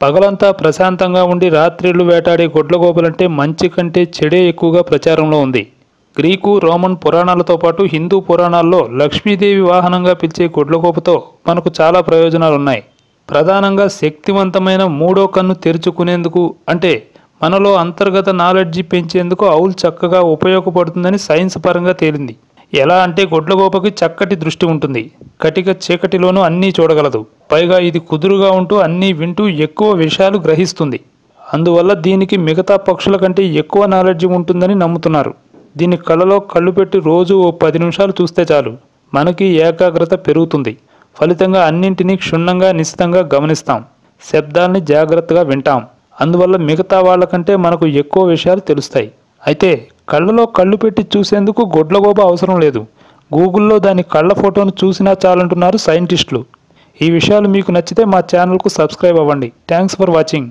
పగలంతా ప్రశాంతంగా ఉండి రాత్రిళ్ళు వేటాడే గొడ్లగోపలంటే మంచి కంటే చెడే ఎక్కువగా ప్రచారంలో ఉంది. గ్రీకు రోమన్ పురాణాలతో పాటు హిందూ పురాణాల్లో లక్ష్మీదేవి వాహనంగా పిలిచే గొడ్లగోపతో మనకు చాలా ప్రయోజనాలు ఉన్నాయి ప్రధానంగా శక్తివంతమైన మూడో కన్ను తెరుచుకునేందుకు అంటే మనలో అంతర్గత నాలెడ్జి పెంచేందుకు ఆవులు చక్కగా ఉపయోగపడుతుందని సైన్స్ పరంగా తేలింది. ఎలా అంటే గొడ్లగోపకి చక్కటి దృష్టి ఉంటుంది. కటిక చీకటిలోనూ అన్నీ చూడగలదు. పైగా ఇది కుదురుగా ఉంటూ అన్నీ వింటూ ఎక్కువ విషయాలు గ్రహిస్తుంది. అందువల్ల దీనికి మిగతా పక్షుల కంటే ఎక్కువ నాలెడ్జి ఉంటుందని నమ్ముతున్నారు. దీని కళలో కళ్ళు పెట్టి రోజు ఓ పది నిమిషాలు చూస్తే చాలు. మనకి ఏకాగ్రత పెరుగుతుంది. ఫలితంగా అన్నింటినీ క్షుణ్ణంగా నిశితంగా గమనిస్తాం. శబ్దాల్ని జాగ్రత్తగా వింటాం. అందువల్ల మిగతా వాళ్ళకంటే మనకు ఎక్కువ విషయాలు తెలుస్తాయి. అయితే కళ్ళలో కళ్ళు పెట్టి చూసేందుకు గొడ్లగోబ అవసరం లేదు. గూగుల్లో దాని కళ్ళ ఫోటోను చూసినా చాలంటున్నారు సైంటిస్టులు. ఈ విషయాలు మీకు నచ్చితే మా ఛానల్కు సబ్స్క్రైబ్ అవ్వండి. Thanks for watching.